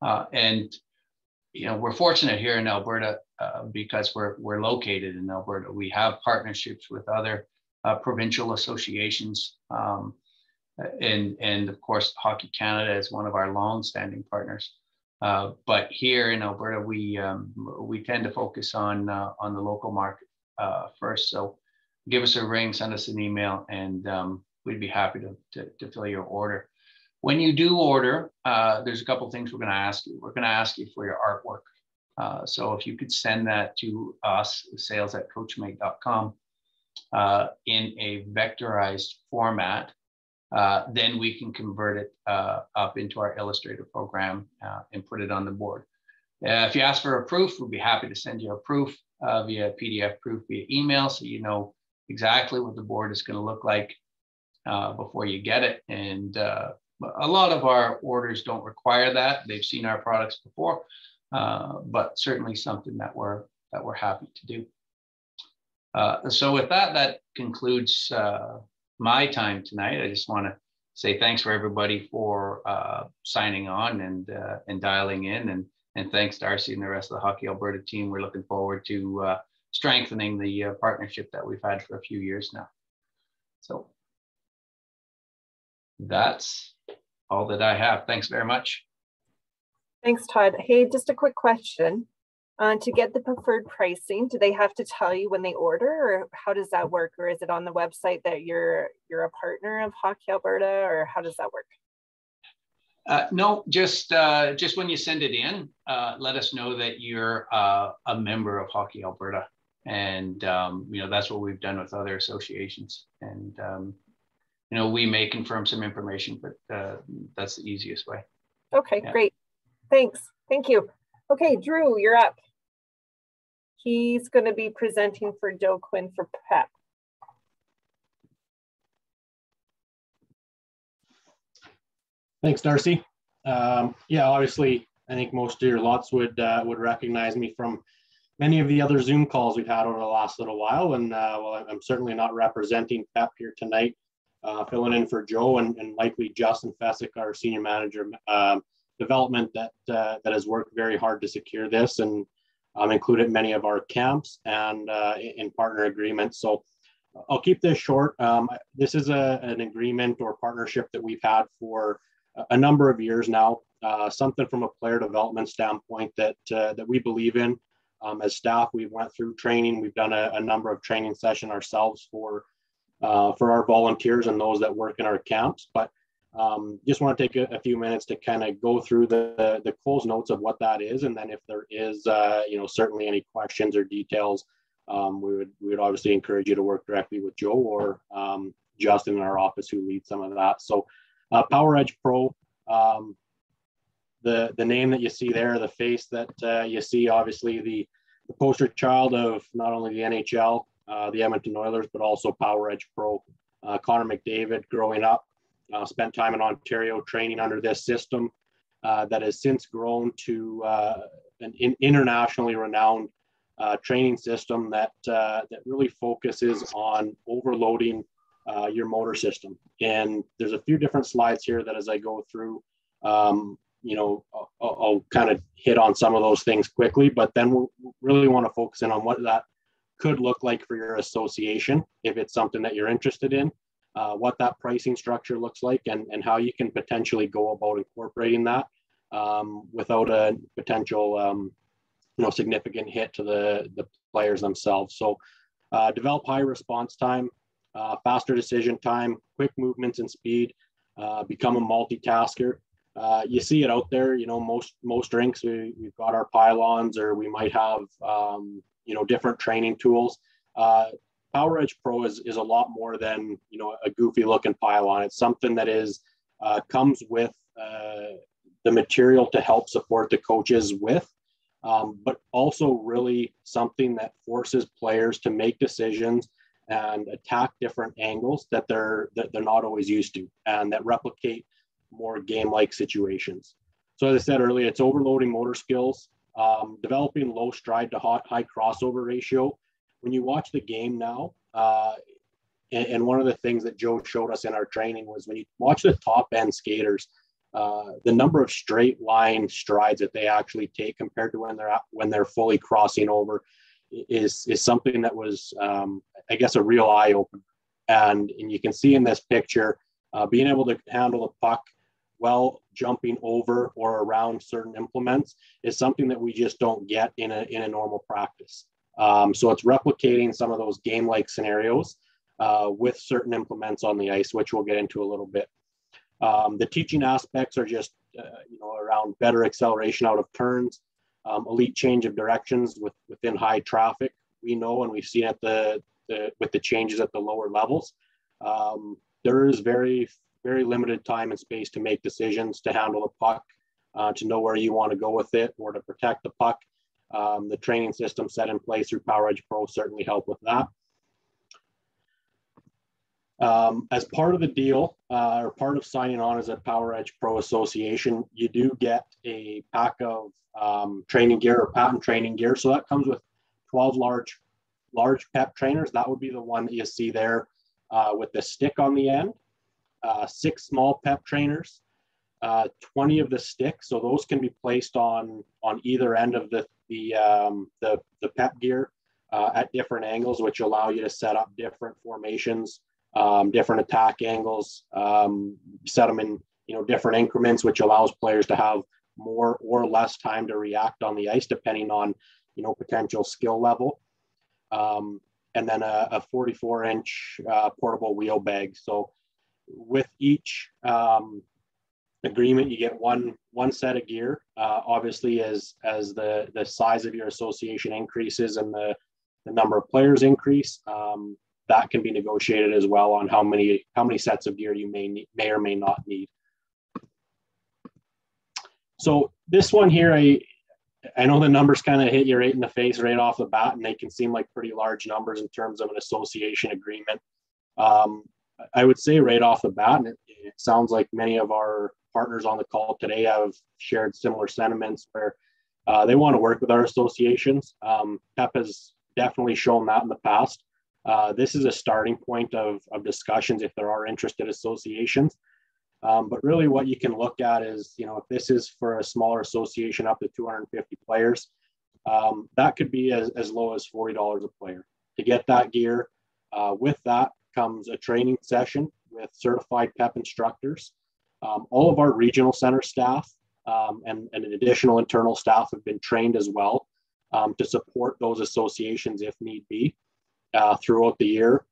Uh, and you know we're fortunate here in alberta uh, because we're we're located in alberta. We have partnerships with other uh, provincial associations um, and and of course hockey canada is one of our long-standing partners uh, but here in alberta we um, we tend to focus on uh, on the local market first so give us a ring, send us an email, and um, we'd be happy to, to, to, fill your order. When you do order, uh, there's a couple things we're going to ask you. We're going to ask you for your artwork. Uh, so if you could send that to us, sales at coachmate.com, uh, in a vectorized format, uh, then we can convert it uh, up into our Illustrator program uh, and put it on the board. if you ask for a proof, we'd be happy to send you a proof via PDF proof via email so you know exactly what the board is going to look like. uh, before you get it. And uh, a lot of our orders don't require that. They've seen our products before, uh, but certainly something that we're that we're happy to do. Uh, so with that, that concludes uh, my time tonight. I just want to say thanks for everybody for uh, signing on and uh, and dialing in, and and thanks Darcy and the rest of the Hockey Alberta team. We're looking forward to uh, strengthening the uh, partnership that we've had for a few years now. So that's all that I have. Thanks very much. Thanks, Todd. Hey, just a quick question. Uh, to get the preferred pricing, do they have to tell you when they order, or how does that work? Or is it on the website that you're you're a partner of Hockey Alberta, or how does that work? Uh, no, just uh, just when you send it in, uh, let us know that you're uh, a member of Hockey Alberta, and um, you know that's what we've done with other associations, and um, you know, we may confirm some information, but uh, that's the easiest way. Okay, yeah. great. Thanks. Thank you. Okay, Drew, you're up. He's going to be presenting for Joe Quinn for PEP. Thanks, Darcy. Um, yeah, obviously, I think most of your lots would uh, would recognize me from many of the other Zoom calls we've had over the last little while. And uh, well, I'm certainly not representing PEP here tonight uh, filling in for Joe and, and likely Justin Fesyk, our senior manager um, development that uh, that has worked very hard to secure this and um, included many of our camps and uh, in partner agreements. So I'll keep this short. Um, this is a, an agreement or partnership that we've had for a number of years now. Uh, something from a player development standpoint that uh, that we believe in. Um, as staff, we went through training. We've done a, a number of training session ourselves for uh, for our volunteers and those that work in our camps. But um, just want to take a, a few minutes to kind of go through the the close notes of what that is, and then if there is, uh, you know, certainly any questions or details, um, we would we would obviously encourage you to work directly with Joe or um, Justin in our office who leads some of that. So, uh, Power Edge Pro. Um, the, the name that you see there, the face that uh, you see, obviously the, the poster child of not only the NHL, uh, the Edmonton Oilers, but also Power Edge Pro. Uh, Connor McDavid, growing up, uh, spent time in Ontario training under this system uh, that has since grown to uh, an in internationally renowned training system that that really focuses on overloading your motor system. And there's a few different slides here that, as I go through, um, you know, I'll, I'll, kind of hit on some of those things quickly, but then we we'll really want to focus in on what that could look like for your association if it's something that you're interested in, uh, what that pricing structure looks like, and, and how you can potentially go about incorporating that um, without a potential um, you know, significant hit to the, the players themselves. So uh, develop high response time, uh, faster decision time, quick movements and speed, uh, become a multitasker. Uh, you see it out there, you know, most most rinks we, we've got our pylons or we might have um, you know different training tools. Power Edge Pro is, is a lot more than you know a goofy looking pylon. It's something that is uh, comes with uh, the material to help support the coaches with, um, but also really something that forces players to make decisions and attack different angles that they're that they're not always used to, and that replicate more game-like situations. So as I said earlier, it's overloading motor skills um, developing low stride to high crossover ratio. When you watch the game now, uh, and, and, one of the things that Joe showed us in our training was when you watch the top end skaters, uh, the number of straight line strides that they actually take compared to when they're when they're fully crossing over is is something that was um, I guess a real eye opener. And and you can see in this picture, uh, being able to handle the puck well jumping over or around certain implements is something that we just don't get in a, in a normal practice. Um, so it's replicating some of those game-like scenarios uh, with certain implements on the ice, which we'll get into a little bit. Um, the teaching aspects are just, uh, you know, around better acceleration out of turns, um, elite change of directions with, within high traffic. We know, and we've seen at the, the with the changes at the lower levels, um, there is very very limited time and space to make decisions, to handle the puck, uh, to know where you want to go with it, or to protect the puck. Um, the training system set in place through Power Edge Pro certainly help with that. Um, as part of the deal, uh, or part of signing on as a Power Edge Pro Association, you do get a pack of um, training gear or patent training gear. So that comes with 12 large, large PEP trainers. That would be the one that you see there uh, with the stick on the end. Uh, six small PEP trainers, uh, 20 of the sticks. So those can be placed on on either end of the the um, the, the PEP gear uh, at different angles, which allow you to set up different formations um, different attack angles, um, set them in you know different increments, which allows players to have more or less time to react on the ice depending on you know potential skill level. Um, and then a, a 44 inch uh, portable wheel bag. So with each um, agreement, you get one one set of gear. Uh, obviously, as as the the size of your association increases and the the number of players increase, um, that can be negotiated as well on how many how many sets of gear you may need, may or may not need. So this one here, I I know the numbers kind of hit you right in the face right off the bat, and they can seem like pretty large numbers in terms of an association agreement. Um, I would say right off the bat, and it, it, sounds like many of our partners on the call today have shared similar sentiments where uh, they want to work with our associations. Um, PEP has definitely shown that in the past. Uh, this is a starting point of, of discussions if there are interested associations. Um, but really what you can look at is, you know, if this is for a smaller association up to 250 players, um, that could be as, as low as $40 a player. To get that gear, uh, with that comes a training session with certified PEP instructors. Um, all of our regional center staff um, and, and additional internal staff have been trained as well um, to support those associations if need be uh, throughout the year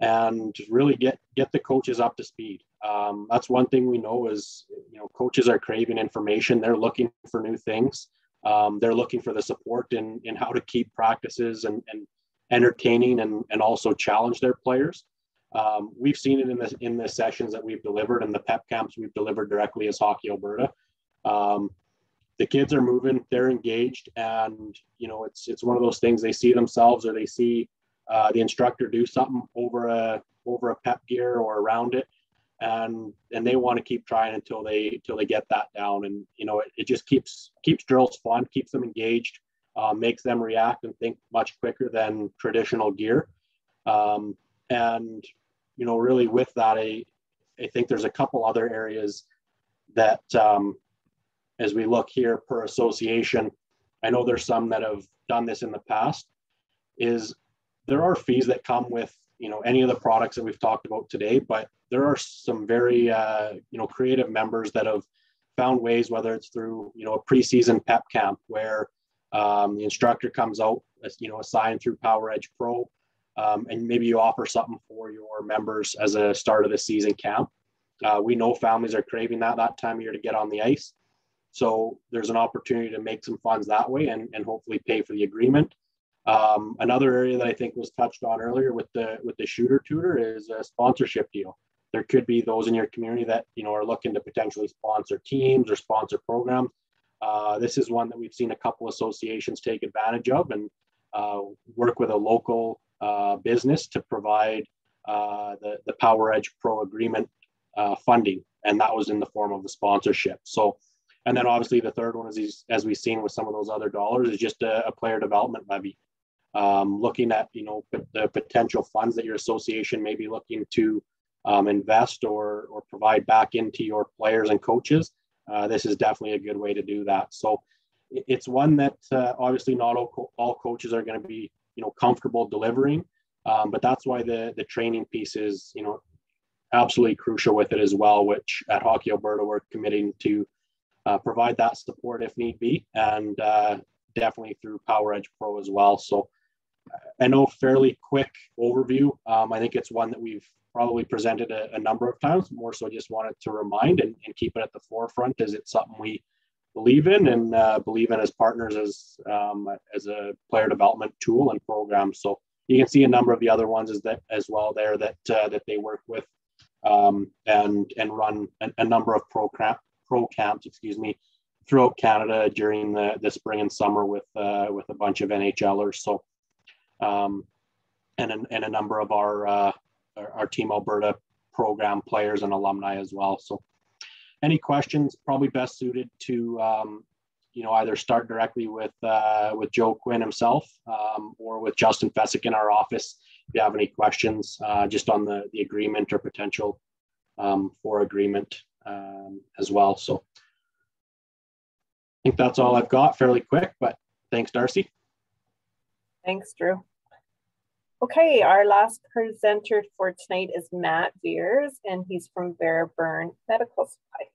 and really get get the coaches up to speed. Um, that's one thing we know is you know coaches are craving information. They're looking for new things. Um, they're looking for the support in in how to keep practices and, and entertaining and, and also challenge their players. Um, we've seen it in the in the sessions that we've delivered and the pep camps we've delivered directly as Hockey Alberta. Um, the kids are moving, they're engaged, and you know it's it's one of those things they see themselves or they see uh, the instructor do something over a over a pep gear or around it and and they want to keep trying until they until they get that down and you know it, it just keeps keeps drills fun keeps them engaged uh, makes them react and think much quicker than traditional gear um, and you know really with that I, I think there's a couple other areas that um, as we look here per association i know there's some that have done this in the past is there are fees that come with you know any of the products that we've talked about today but there are some very uh, you know creative members that have found ways whether it's through you know a preseason pep camp where um, the instructor comes out you know assigned through power edge pro um, and maybe you offer something for your members as a start of the season camp uh, we know families are craving that that time of year to get on the ice so there's an opportunity to make some funds that way and, and hopefully pay for the agreement um, another area that I think was touched on earlier with the with the shooter tutor is a sponsorship deal. There could be those in your community that you know are looking to potentially sponsor teams or sponsor programs. Uh, this is one that we've seen a couple associations take advantage of and uh, work with a local uh, business to provide uh, the the Power Edge Pro agreement uh, funding, and that was in the form of the sponsorship. So. And then obviously the third one is, as we've seen with some of those other dollars, is just a, a player development levy um, looking at you know the potential funds that your association may be looking to um, invest or or provide back into your players and coaches. Uh, this is definitely a good way to do that. So it's one that uh, obviously not all, co- all coaches are going to be you know comfortable delivering, um, but that's why the the training piece is you know absolutely crucial with it as well. Which at Hockey Alberta we're committing to uh, provide that support if need be, and uh, definitely through Power Edge Pro as well. So I know fairly quick overview. Um, I think it's one that we've probably presented a, a, number of times. More so, just wanted to remind and, and, keep it at the forefront as it's something we believe in and uh, believe in as partners as um, as a player development tool and program. So you can see a number of the other ones as that as well there that uh, that they work with um, and and run a, a number of pro camp, pro camps, excuse me, throughout Canada during the, the spring and summer with uh, with a bunch of NHLers. So um, and, a, and a number of our uh, our, our Team Alberta program players and alumni as well. So any questions probably best suited to um, you know either start directly with uh, with Joe Quinn himself um, or with Justin Fesyk in our office if you have any questions uh, just on the the agreement or potential um, for agreement um, as well. So I think that's all I've got fairly quick, but thanks, Darcy. Thanks, Drew. Okay, our last presenter for tonight is Matt Veers, and he's from Vera Burn Medical Supply.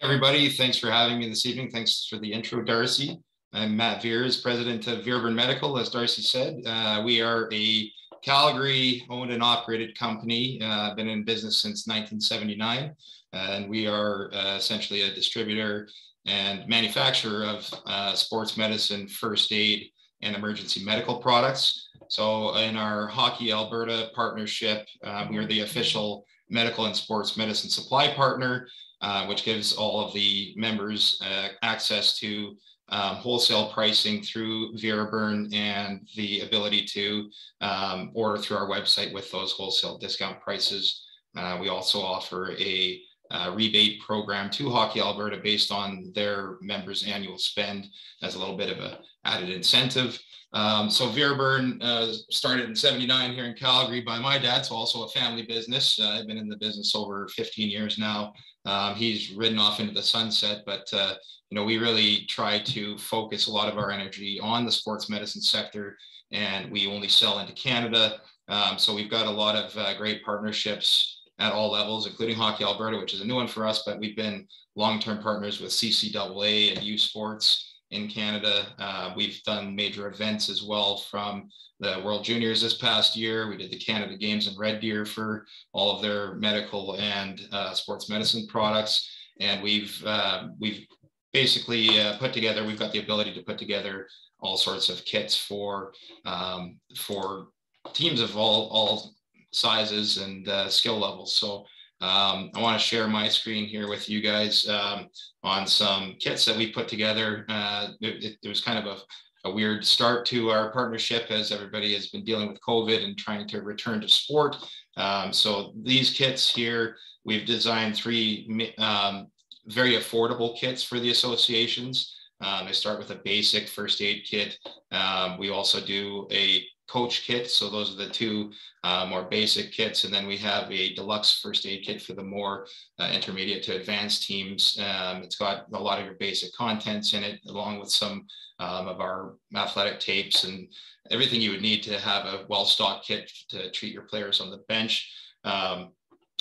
Everybody, thanks for having me this evening. Thanks for the intro, Darcy. I'm Matt Veers, president of Burn Medical, as Darcy said. Uh, we are a Calgary owned and operated company, uh, been in business since 1979, and we are uh, essentially a distributor and manufacturer of uh, sports medicine, first aid, and emergency medical products. So in our Hockey Alberta partnership, uh, we are the official medical and sports medicine supply partner, uh, which gives all of the members uh, access to um, wholesale pricing through ViraBurn and the ability to um, order through our website with those wholesale discount prices. Uh, we also offer a uh, rebate program to Hockey Alberta based on their members' annual spend as a little bit of a added incentive. Um, so ViraBurn uh, started in 79 here in Calgary by my dad, so also a family business. Uh, I've been in the business over 15 years now. Um, he's ridden off into the sunset, but uh, you know, we really try to focus a lot of our energy on the sports medicine sector, and we only sell into Canada. Um, so we've got a lot of uh, great partnerships at all levels, including Hockey Alberta, which is a new one for us, but we've been long-term partners with CCAA and U Sports in Canada. Uh, we've done major events as well from the World Juniors this past year. We did the Canada Games in Red Deer for all of their medical and uh, sports medicine products. And we've uh, we've basically uh, put together. We've got the ability to put together all sorts of kits for um, for teams of all all sizes and uh, skill levels. So um, I want to share my screen here with you guys um, on some kits that we put together. Uh, it, it, was kind of a, a, weird start to our partnership as everybody has been dealing with COVID and trying to return to sport. Um, so these kits here, we've designed three um, very affordable kits for the associations. Um, they start with a basic first aid kit. Um, we also do a coach kit. So those are the two uh, more basic kits. And then we have a deluxe first aid kit for the more uh, intermediate to advanced teams. Um, it's got a lot of your basic contents in it, along with some um, of our athletic tapes and everything you would need to have a well-stocked kit to treat your players on the bench. Um,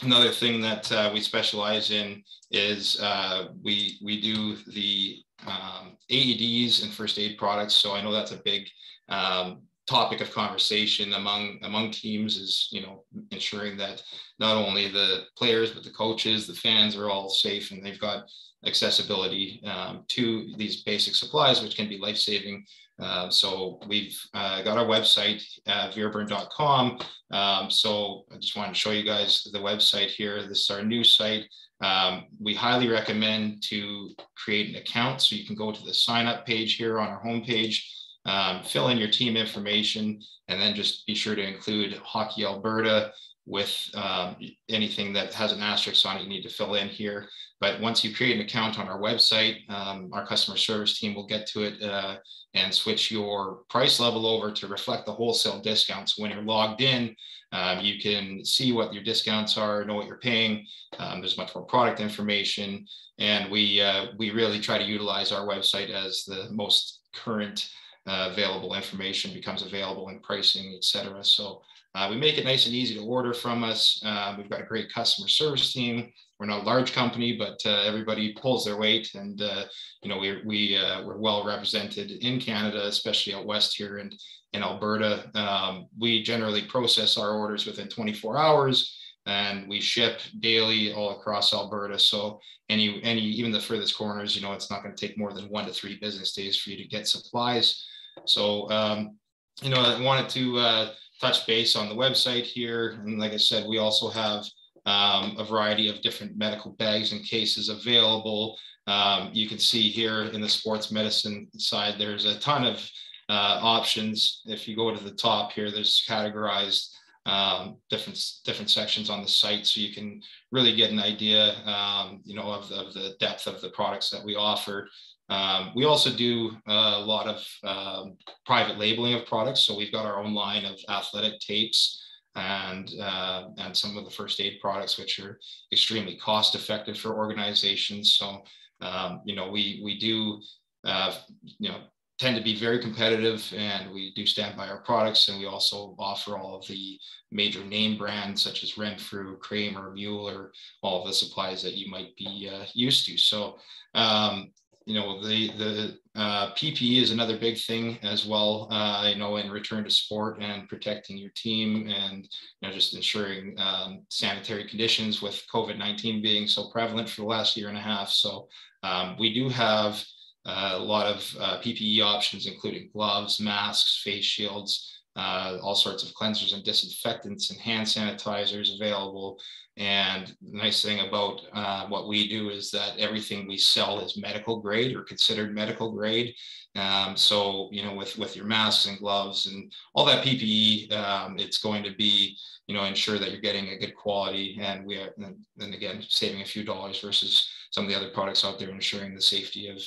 another thing that uh, we specialize in is uh, we we do the um, AEDs and first aid products. So I know that's a big um, topic of conversation among among teams is you know ensuring that not only the players but the coaches the fans are all safe and they've got accessibility um, to these basic supplies which can be life-saving. Uh, so we've uh, got our website uh, viraburn.com um, so i just wanted to show you guys the website here. This is our new site. Um, we highly recommend to create an account so you can go to the sign up page here on our homepage um, fill in your team information, and then just be sure to include Hockey Alberta with um, anything that has an asterisk on it you need to fill in here. But once you create an account on our website, um, our customer service team will get to it uh, and switch your price level over to reflect the wholesale discounts. When you're logged in, um, you can see what your discounts are, know what you're paying. Um, there's much more product information, and we uh, we really try to utilize our website as the most current uh, available information becomes available and pricing, et cetera. So uh, we make it nice and easy to order from us. Uh, we've got a great customer service team. We're not a large company, but uh, everybody pulls their weight, and uh, you know we we uh, we're well represented in Canada, especially out west here and in Alberta. Um, we generally process our orders within 24 hours, and we ship daily all across Alberta. So any any even the furthest corners, you know, it's not going to take more than one to three business days for you to get supplies. So, um, you know, I wanted to uh, touch base on the website here. And like I said, we also have um, a variety of different medical bags and cases available. Um, you can see here in the sports medicine side, there's a ton of uh, options. If you go to the top here, there's categorized um, different different sections on the site, so you can really get an idea, um, you know, of of the depth of the products that we offer. Um, we also do a lot of um, private labeling of products. So we've got our own line of athletic tapes and uh, and some of the first aid products, which are extremely cost effective for organizations. So um, you know we we do uh, you know tend to be very competitive and we do stand by our products and we also offer all of the major name brands such as Renfrew, Cramer, Mueller, all of the supplies that you might be uh, used to. So um, you know, the the uh, PPE is another big thing as well. Uh, you know, in return to sport and protecting your team, and you know, just ensuring um, sanitary conditions with COVID nineteen being so prevalent for the last year and a half. So um, we do have uh, a lot of uh, PPE options, including gloves, masks, face shields. Uh, all sorts of cleansers and disinfectants and hand sanitizers available. And the nice thing about uh, what we do is that everything we sell is medical grade or considered medical grade. Um, so, you know, with, with your masks and gloves and all that PPE, um, it's going to be, you know, ensure that you're getting a good quality. And we are, and again, saving a few dollars versus some of the other products out there, ensuring the safety of,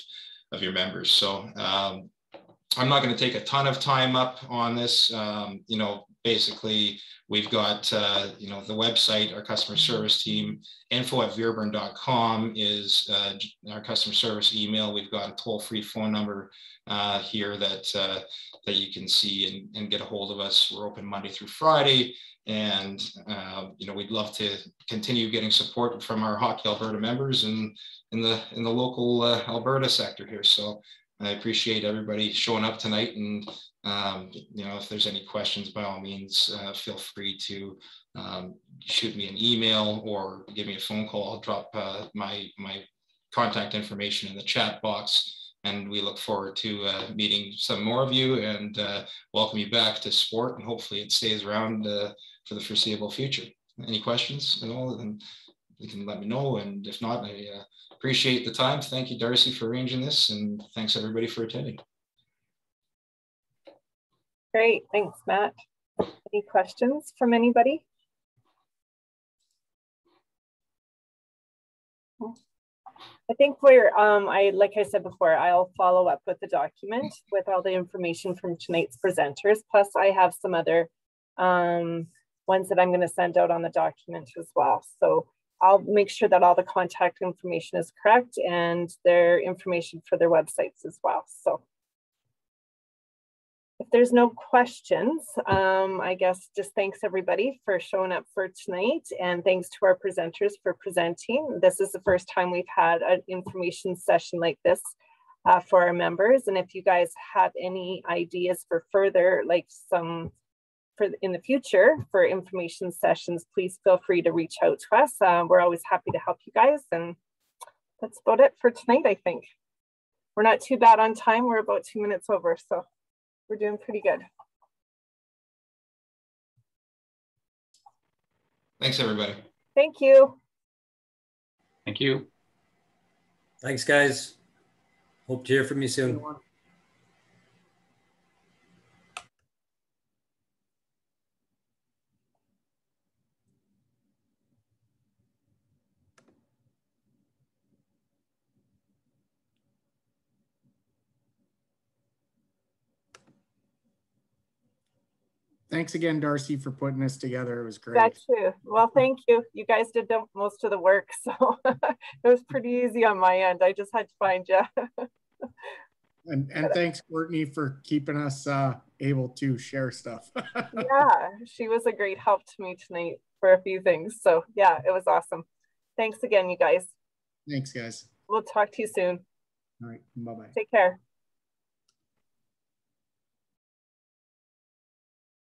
of your members. So, um, I'm not going to take a ton of time up on this. Um, you know, basically, We've got, uh, you know, the website, our customer service team, info at veerburn.com is uh, our customer service email. We've got a toll-free phone number uh, here that, uh, that you can see and, and get a hold of us. We're open Monday through Friday. And, uh, you know, we'd love to continue getting support from our Hockey Alberta members and in the, in the local uh, Alberta sector here. So I appreciate everybody showing up tonight and um, you know, if there's any questions, by all means, uh, feel free to um, shoot me an email or give me a phone call. I'll drop uh, my, my contact information in the chat box. And we look forward to uh, meeting some more of you and uh, welcome you back to sport. And hopefully it stays around uh, for the foreseeable future. Any questions at all? Then you can let me know. And if not, I uh, appreciate the time. Thank you, Darcy, for arranging this. And thanks everybody for attending. Great, thanks, Matt. Any questions from anybody? I think we're, um, I like I said before, I'll follow up with the document with all the information from tonight's presenters. Plus, I have some other um, ones that I'm going to send out on the document as well. So I'll make sure that all the contact information is correct and their information for their websites as well. So if there's no questions, um, I guess just thanks everybody for showing up for tonight and thanks to our presenters for presenting. This is the first time we've had an information session like this uh, for our members. And if you guys have any ideas for further, like some for in the future for information sessions, please feel free to reach out to us. Uh, we're always happy to help you guys. And that's about it for tonight, I think. We're not too bad on time. We're about two minutes over, so we're doing pretty good. Thanks, everybody. Thank you. Thank you. Thanks, guys. Hope to hear from you soon. Thanks again, Darcy, for putting this together. It was great. That's true. Well, thank you. You guys did the, most of the work, <laughs> so it was pretty easy on my end. I just had to find you. <laughs> and, and thanks, Courtney, for keeping us uh, able to share stuff. <laughs> yeah, she was a great help to me tonight for a few things. So yeah, it was awesome. Thanks again, you guys. Thanks, guys. We'll talk to you soon. All right. Bye-bye. Take care.